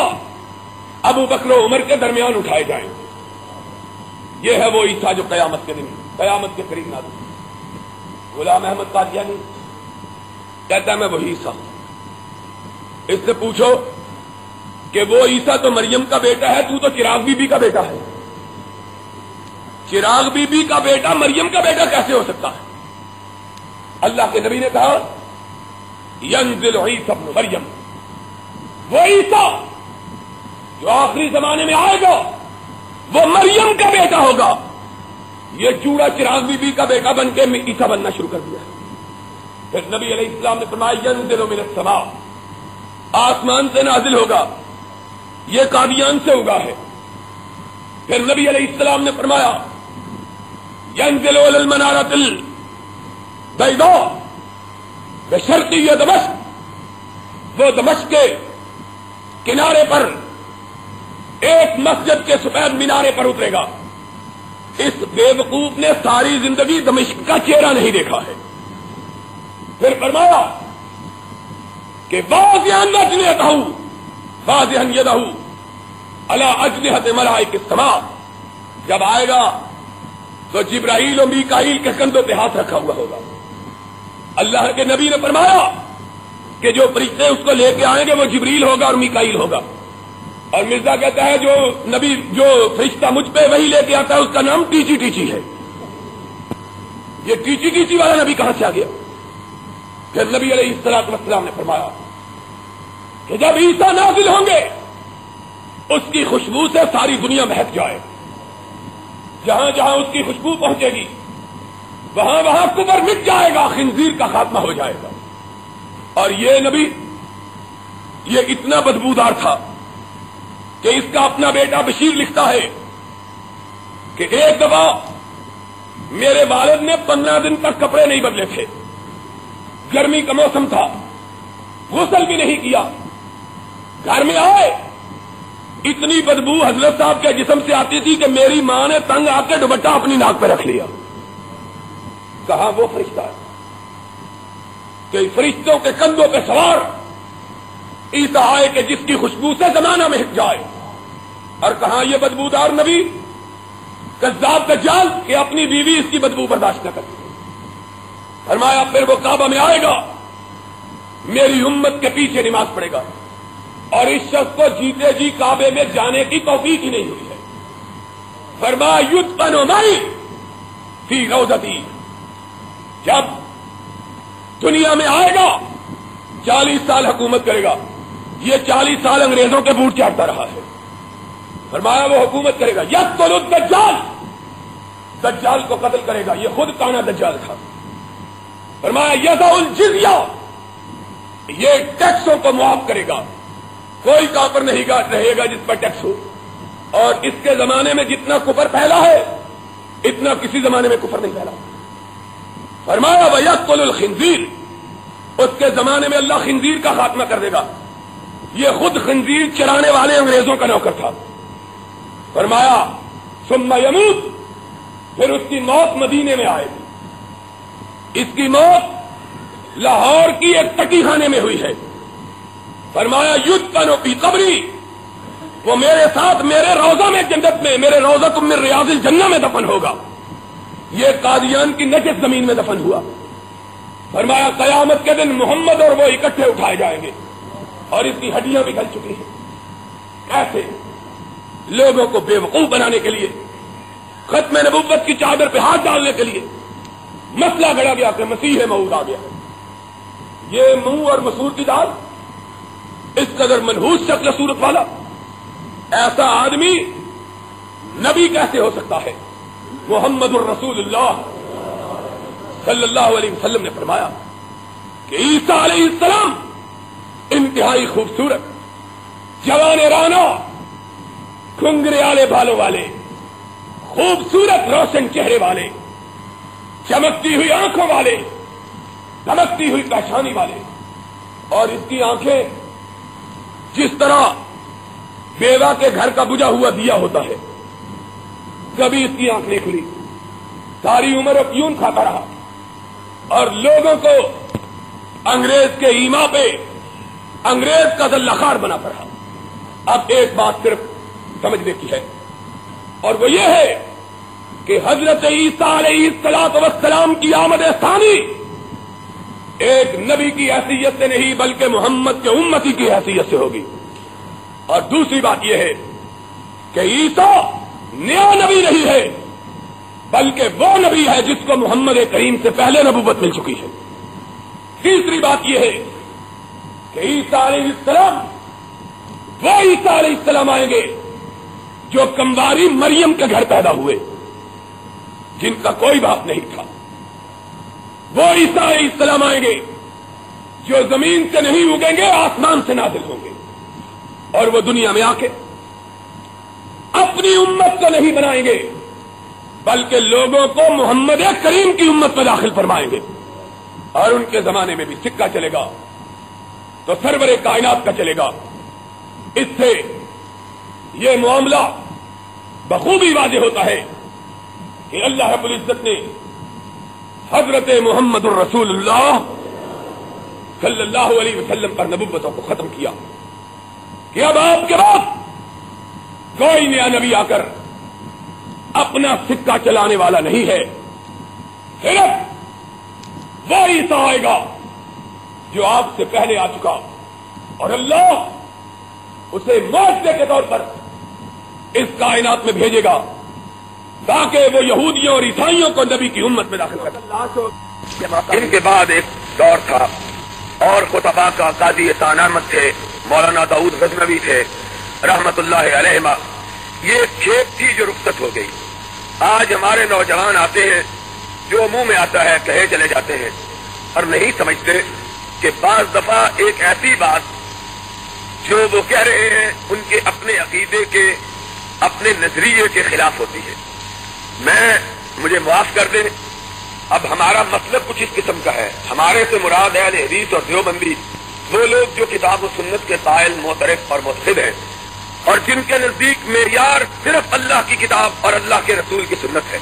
अबू बकर उमर के दरमियान उठाए जाएँगे। यह है वो ईसा जो कयामत के दिन, कयामत के करीब ना गुलाम अहमद कादियानी कहता मैं वही ईसा इससे पूछो कि वो ईसा तो मरियम का बेटा है, तू तो चिराग बीबी का बेटा है। चिराग बीबी का बेटा मरियम का बेटा कैसे हो सकता है? अल्लाह के नबी ने कहा, यंजिल सब मरियम। वो ईसा जो आखिरी जमाने में आएगा, वो मरियम का बेटा होगा। ये चूड़ा चिराग बीबी का बेटा बन के ईसा बनना शुरू कर दिया। फिर नबी इस्लाम ने फरमाया, यंजिल मिन समा। आसमान से नाजिल होगा, ये कादियान से उगा है। फिर नबी इस्लाम ने फरमाया यंजिल मनारतिल बैदो बेशर्ती ये दमश्क वो दमश्क के किनारे पर एक मस्जिद के सफ़ेद मीनारे पर उतरेगा इस बेवकूफ़ ने सारी ज़िंदगी दमिश्क का चेहरा नहीं देखा है फिर फरमाया कि वाजहन अजनहू वाजहन यदहू अला अजनहत मलाइ के समा जब आएगा तो जिब्राहिल और मीकाइल के कंधों पे हाथ रखा हुआ होगा। अल्लाह के नबी ने फरमाया कि जो फरिश्ते उसको लेके आएँगे, वो जिब्रील होगा और मीकाइल होगा। और मिर्ज़ा कहता है, जो नबी, जो फरिश्ता मुझ पे वही लेके आता है, उसका नाम टीची टीची है। ये टीची टीची वाला नबी कहाँ से आ गया? फिर नबी अलैहिस्सलाम ने फरमाया कि जब ईसा नाजिल होंगे, उसकी खुशबू से सारी दुनिया महक जाए। जहाँ जहाँ उसकी खुशबू पहुंचेगी, वहाँ वहाँ कुबर मिट जाएगा, खिंजीर का खात्मा हो जाएगा। और ये नबी, ये इतना बदबूदार था कि इसका अपना बेटा बशीर लिखता है कि एक दफ़ा मेरे वालिद ने पंद्रह दिन तक कपड़े नहीं बदले थे। गर्मी का मौसम था, गुसल भी नहीं किया। घर में आए इतनी बदबू हज़रत साहब के जिसम से आती थी कि मेरी माँ ने तंग आके दुबट्टा अपनी नाक पर रख लिया। कहा वो फरिश्ता कि फरिश्तों के कंधों पे सवार ईसा आए कि जिसकी खुशबू से जमाना महक जाए। और कहा यह बदबूदार नबी कज्जाब का जाल कि अपनी बीवी इसकी बदबू बर्दाश्त न करती फरमाया, फिर वो काबा में आएगा, मेरी उम्मत के पीछे नमाज़ पड़ेगा और इस शख्स को जीते जी काबे में जाने की तौफीक ही नहीं हुई है। फरमाया युद्ध पनोमाई थी रोजती जब दुनिया में आएगा, चालीस साल हुकूमत करेगा। ये चालीस साल अंग्रेज़ों के बूट चाटता रहा है। फरमाया, वो हुकूमत करेगा। यद तो दज्जाल दज्जाल को कत्ल करेगा। ये खुद काना दज्जाल था। फरमाया यदाउल जिजिया, ये टैक्सों को मुआफ करेगा। कोई कापर नहीं रहेगा जिस पर टैक्स हो। और इसके जमाने में जितना कुफर फैला है, इतना किसी जमाने में कुफर नहीं फैला। फरमाया वयकुल खिंजीर। उसके जमाने में अल्लाह खिंजीर का खात्मा कर देगा। ये खुद खिंजीर चलाने वाले अंग्रेज़ों का नौकर था। फरमाया, सुम्मा यमूत। फिर उसकी मौत मदीने में आएगी इसकी मौत लाहौर की एक टकी खाने में हुई है। फरमाया, युद्ध कनोपी कबरी। वो मेरे साथ मेरे रोजा में जन्नत में, मेरे रोजा तुम मेरे रियाजिल जन्ना में दफन होगा। ये कादियान की नजत ज़मीन में दफन हुआ। फरमाया, कयामत के दिन मोहम्मद और वो इकट्ठे उठाए जाएँगे और इसकी हड्डियाँ भी चुकी हैं। ऐसे लोगों को बेवकूफ़ बनाने के लिए, खत्म नबूबत की चादर पे हाथ डालने के लिए मसला गड़ा गया मसीह मऊद आ गया। ये मुँह और मसूर की दाल इस कदर मनहूस शक्ल सूरत वाला? ऐसा आदमी नबी कैसे हो सकता है? मोहम्मद रसूलुल्लाह सल्लल्लाहु अलैहि वसल्लम ने फरमाया कि ईसा अलैहिस्सलाम इंतहाई खूबसूरत, जवान राना खुंगरे आले बालों वाले, खूबसूरत रोशन चेहरे वाले, चमकती हुई आँखों वाले, धमकती हुई पहचानी वाले, और इसकी आँखें जिस तरह बेवा के घर का बुझा हुआ दिया होता है, कभी इसकी आँख नहीं खुली। सारी उम्र अफ्यून खाता रहा। और लोगों को अंग्रेज़ के ईमा पे अंग्रेज़ का लखार बनाता रहा अब एक बात सिर्फ़ समझने की है, और वो ये है कि हज़रत ईसा वसलाम की आमद स्थानी एक नबी की हैसियत से नहीं, बल्कि मोहम्मद के उम्मती की हैसियत से होगी। और दूसरी बात यह है कि ईसा नया नबी नहीं है, बल्कि वो नबी है जिसको मोहम्मद करीम से पहले नबूबत मिल चुकी है। तीसरी बात यह है कि ईसा सलाम, वो ईसा सलाम आएँगे जो कंबारी मरियम के घर पैदा हुए, जिनका कोई बाप नहीं था। वो ईसा इस्लाम आएँगे, जो ज़मीन से नहीं उगेंगे, आसमान से नाजिल होंगे। और वो दुनिया में आके अपनी उम्मत को नहीं बनाएँगे, बल्कि लोगों को मोहम्मद करीम की उम्मत में दाखिल फरमाएँगे। और उनके जमाने में भी सिक्का चलेगा तो सरवर कायनात का चलेगा। इससे ये मामला बखूबी वाजे होता है कि अल्लाह रब्बुल इज़्ज़त ने हज़रत मोहम्मद रसूलुल्लाह सल्लल्लाहु अलैहि वसल्लम पर नबुवतों को खत्म किया। कि अब आपके बाद कोई नया नबी आकर अपना सिक्का चलाने वाला नहीं है। सिर्फ़ वो ईसा आएगा जो आपसे पहले आ चुका। और अल्लाह उसे मोर्चे के तौर पर इस कायनात में भेजेगा। ताकि वो यहूदियों और ईसाइयों को नबी की उम्मत में दाखिल कर इनके बाद एक दौर था, और खुतबा का काजी तानामत थे, मौलाना दाऊद गजनवी थे रहमत अलैहिमा। ये खेप थी जो रुख्सत हो गई। आज हमारे नौजवान आते हैं, जो मुँह में आता है, कहे चले जाते हैं, और नहीं समझते कि बाज दफ़ा एक ऐसी बात जो वो कह रहे हैं, उनके अपने अकीदे के, अपने नज़रिए के खिलाफ होती है। मैं, मुझे माफ़ कर दें। अब हमारा मतलब कुछ इस किस्म का है। हमारे से मुराद है हदीस और देवबंदी। वो लोग जो किताब सुन्नत के कायल, मोतरफ और मुस्द हैं। और जिनके नज़दीक मेयार सिर्फ़ अल्लाह की किताब और अल्लाह के रसूल की सुन्नत है।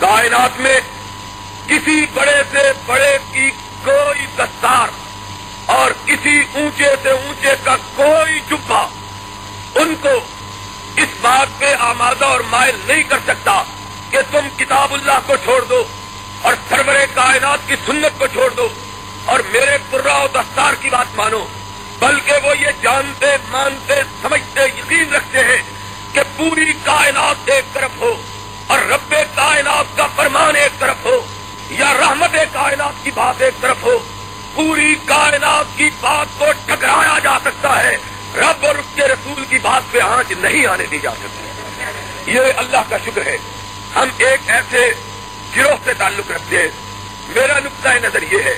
कायनात में किसी बड़े से बड़े की कोई दस्तार और किसी ऊँचे से ऊँचे का कोई जुब्बा उनको इस बात पे आमादा और मायल नहीं कर सकता कि तुम किताबुल्लाह को छोड़ दो और सरवरे कायनात की सुन्नत को छोड़ दो और मेरे कुर्रा और दस्तार की बात मानो। बल्कि वो ये जानते, मानते, समझते, यकीन रखते हैं कि पूरी कायनात एक तरफ़ हो और रब्बे कायनात का फरमान एक तरफ़ हो या रहमत कायनात की बात एक तरफ़ हो। पूरी कायनात की बात को टकराया जा सकता है। रब और उसके रसूल की बात पे आँच नहीं आने दी जा सकती। ये अल्लाह का शुक्र है। हम एक ऐसे गिरोह से ताल्लुक रखते हैं। मेरा नुकता नज़र ये है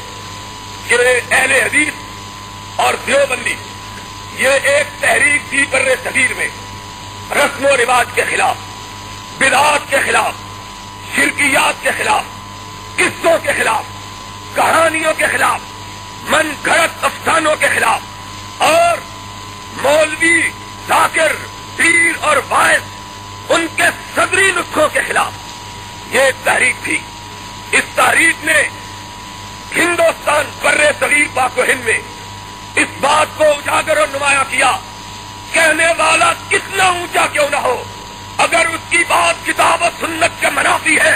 कि अहले हदीस और देवबंदी ये एक तहरीक थी बर्र सगीर में, रस्म व रिवाज के खिलाफ, बिदात के खिलाफ, शिरकियात के खिलाफ, किस्सों के खिलाफ, कहानियों के खिलाफ, मन घड़त अफसानों के खिलाफ, और मौलवी जाकिर, पीर और वायस उनके सदरी नुस्खों के खिलाफ। ये तहरीक थी। इस तहरीक ने हिंदुस्तान बर्रे सगीर पाको हिंद में इस बात को उजागर और नुमाया किया। कहने वाला कितना ऊँचा क्यों ना हो? अगर उसकी बात किताब और सुन्नत के मनाफी है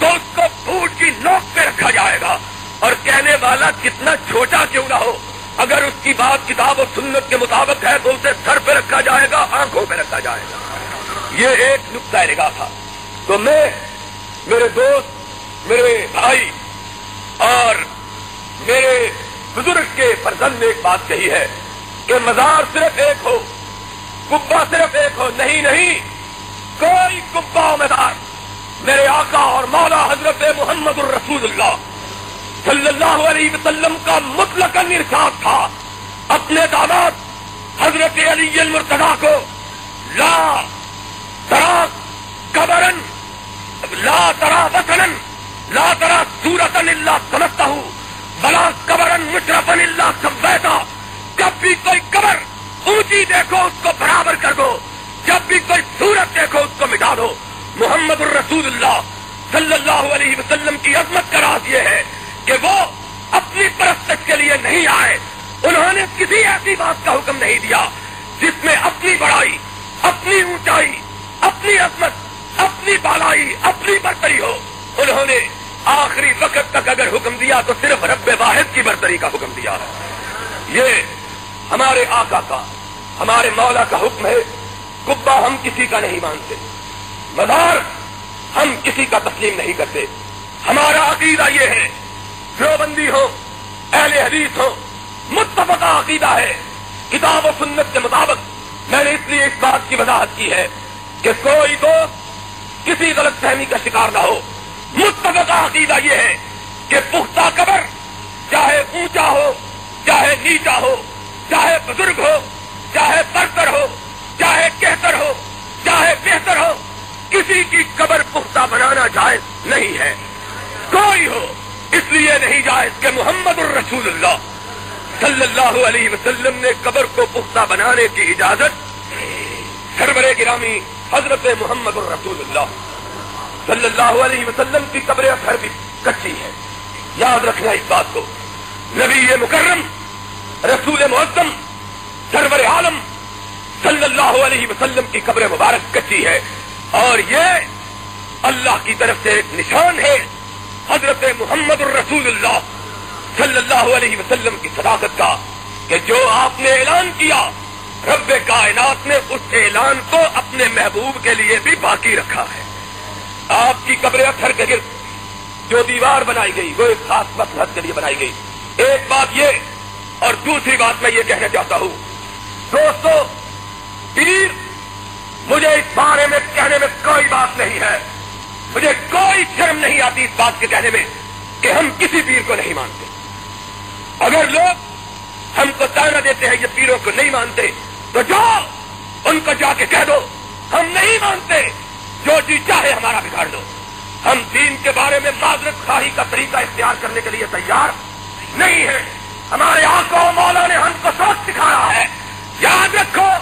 तो उसको फूट की नोक पे रखा जाएगा। और कहने वाला कितना छोटा क्यों ना हो? अगर उसकी बात किताब और सुन्नत के मुताबिक है तो उसे सर पे रखा जाएगा, आँखों पे रखा जाएगा। ये एक नुकता निगाह था। तो मैं, मेरे दोस्त, मेरे भाई और मेरे बुज़ुर्ग के फर्जन ने एक बात कही है कि मजार सिर्फ़ एक हो कुब्बा सिर्फ़ एक हो, नहीं नहीं, कोई कुब्बा मजार। मेरे आका और मौला हज़रत मोहम्मद रसूलुल्लाह सल्लल्लाहु अलैहि वसल्लम का मुतलक इरशाद था। अपने दामाद हज़रत अली मुर्तदा को ला तरा कबरन, ला तरा वसनन, ला तरा सूरतन इल्ला समझता हूँ बला कबरन मुशरफन इल्ला सब्बैता जब भी कोई कबर ऊँची देखो, उसको बराबर कर दो। जब भी कोई सूरत देखो, उसको मिटा दो। मोहम्मद रसूलुल्लाह सल्लल्लाहु अलैहि वसल्लम की अजमत का राज ये है कि वो अपनी परस्त के लिए नहीं आए। उन्होंने किसी ऐसी बात का हुक्म नहीं दिया जिसमें अपनी बड़ाई, अपनी ऊंचाई अपनी अजमत, अपनी बालाई, अपनी बरतरी हो। उन्होंने आखिरी वक्त तक अगर हुक्म दिया तो सिर्फ़ रब वाहिद की बरतरी का हुक्म दिया है। ये हमारे आका का, हमारे मौला का हुक्म है कुब्बा हम किसी का नहीं मानते, मजार हम किसी का तस्लीम नहीं करते। हमारा अकीदा ये है, देवबंदी हो, अहले हदीस हो मुतफका अकीदा है। किताब और सुन्नत के मुताबिक मैंने इसलिए इस बात की वजाहत की है कि कोई दोस्त किसी गलत फहमी का शिकार ना हो। मुतफका अकीदा यह है कि पुख्ता कबर चाहे ऊँचा हो, चाहे नीचा हो, चाहे बुज़ुर्ग हो, चाहे बरतर हो, चाहे कहतर हो, चाहे बेहतर हो, किसी की कबर पुख्ता बनाना जायज़ नहीं है। कोई हो, इसलिए नहीं जायज़ कि मोहम्मद रसूलुल्लाह। सल्लल्लाहु अलैहि वसल्लम ने कबर को पुख्ता बनाने की इजाज़त। सरवरे गिरामी हज़रत मोहम्मद सल्लल्लाहु अलैहि वसल्लम की कब्र घर भी कच्ची है। याद रखना इस बात को। नबी मुकर्रम, रसूल मुअज्जम, सरवर आलम, सल्लल्लाहु अलैहि की कब्र मुबारक कच्ची है। और ये अल्लाह की तरफ़ से एक निशान है। हज़रत मोहम्मद रसूलुल्लाह सल्लल्लाहु अलैहि वसल्लम की सदाकत का कि जो आपने ऐलान किया रब कायनात ने उस ऐलान को अपने महबूब के लिए भी बाकी रखा है। आपकी कब्र अथर के गिर जो दीवार बनाई गई, वो एक खास मसलहत के लिए बनाई गई। एक बात ये, और दूसरी बात मैं ये कहना चाहता हूँ। दोस्तों, पीर, मुझे इस बारे में कहने में कोई बात नहीं है। मुझे कोई शर्म नहीं आती इस बात के कहने में कि हम किसी पीर को नहीं मानते। अगर लोग हमको ताना देते हैं, ये पीरों को नहीं मानते तो जाओ, उनको जाके कह दो, हम नहीं मानते जो जी चाहे हमारा बिगाड़ दो। हम दीन के बारे में माजरत खाही का तरीका इख्तियार करने के लिए तैयार नहीं है। हमारे आँखों मौला ने हमको सोच सिखाया है, याद रखो,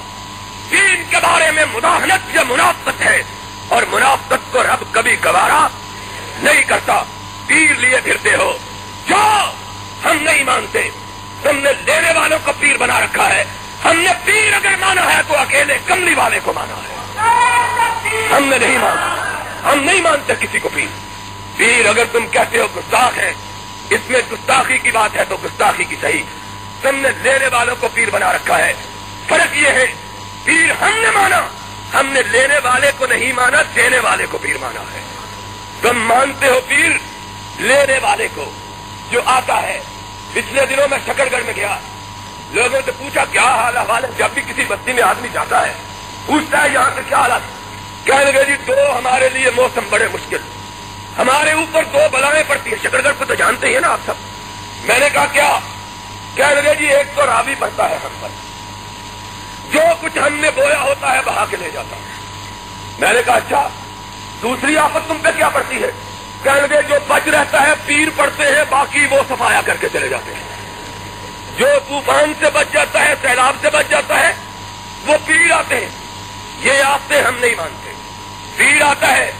दीन के बारे में मुदाहनत या मुनाफत है, और मुनाफत को रब कभी गवारा नहीं करता। पीर लिए फिरते हो। जो हम नहीं मानते, तुमने लेने वालों को पीर बना रखा है। हमने पीर अगर माना है तो अकेले कमली वाले को माना है। हमने नहीं माना। हम नहीं मानते किसी को पीर। पीर अगर तुम कहते हो गुस्ताख है, इसमें गुस्ताखी की बात है तो गुस्ताखी की सही। तुमने लेने वालों को पीर बना रखा है। फ़र्क ये है, पीर हमने माना। हमने लेने वाले को नहीं माना, देने वाले को पीर माना है। तुम मानते हो पीर, लेने वाले को, जो आता है। पिछले दिनों में शकरगढ़ में गया। लोगों से पूछा, क्या हाल हवाल है? जब भी किसी बस्ती में आदमी जाता है, पूछता है, यहाँ से क्या हालात? कह लगे, जी, दो हमारे लिए मौसम बड़े मुश्किल। हमारे ऊपर दो बलाएँ पड़ती है। शकरगढ़ को तो जानते ही है ना आप सब। मैंने कहा, क्या? कह लगे, जी, एक तो रावी पड़ता है हम पर। जो कुछ हमने बोया होता है, बहा के ले जाता है। मैंने कहा अच्छा दूसरी आफत तुम पे क्या पड़ती है? कह लगे, जो बच रहता है, पीर पड़ते हैं, बाकी वो सफाया करके चले जाते हैं। जो तूफ़ान से बच जाता है, सैलाब से बच जाता है, वो पीर आते हैं। ये आते हम नहीं मानते। पीर आता है,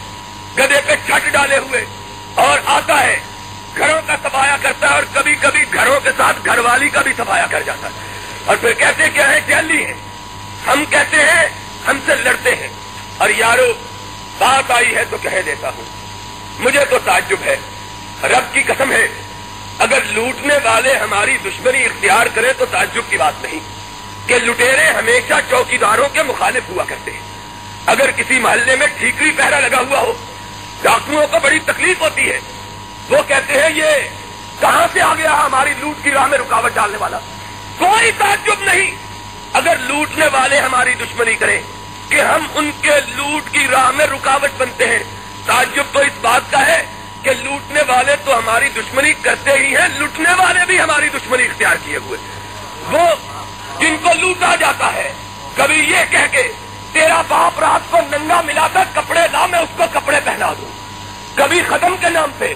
गधे पे छट डाले हुए, और आता है, घरों का सफाया करता है, और कभी कभी घरों के साथ घरवाली का भी सफाया कर जाता है। और फिर कहते क्या है जल्दी है। हम कहते हैं, हमसे लड़ते हैं। और यारो, बात आई है तो कह देता हूँ। मुझे तो ताज्जुब है। रब की कसम है अगर लूटने वाले हमारी दुश्मनी इख्तियार करें तो ताज्जुब की बात नहीं। कि लुटेरे हमेशा चौकीदारों के मुखालिफ हुआ करते हैं। अगर किसी मोहल्ले में ठीकरी पहरा लगा हुआ हो, डाकुओं को बड़ी तकलीफ़ होती है। वो कहते हैं, ये कहाँ से आ गया हमारी लूट की राह में रुकावट डालने वाला? कोई ताज्जुब नहीं। अगर लूटने वाले हमारी दुश्मनी करें कि हम उनके लूट की राह में रुकावट बनते हैं, ताज्जुब तो इस बात का है कि लूटने वाले तो हमारी दुश्मनी करते ही हैं, लूटने वाले भी हमारी दुश्मनी इख्तियार किए हुए। वो जिनको लूटा जाता है, कभी ये कह के, तेरा बाप रात को नंगा मिलाकर कपड़े ला, मैं उसको कपड़े पहना दूँ। कभी खत्म के नाम पे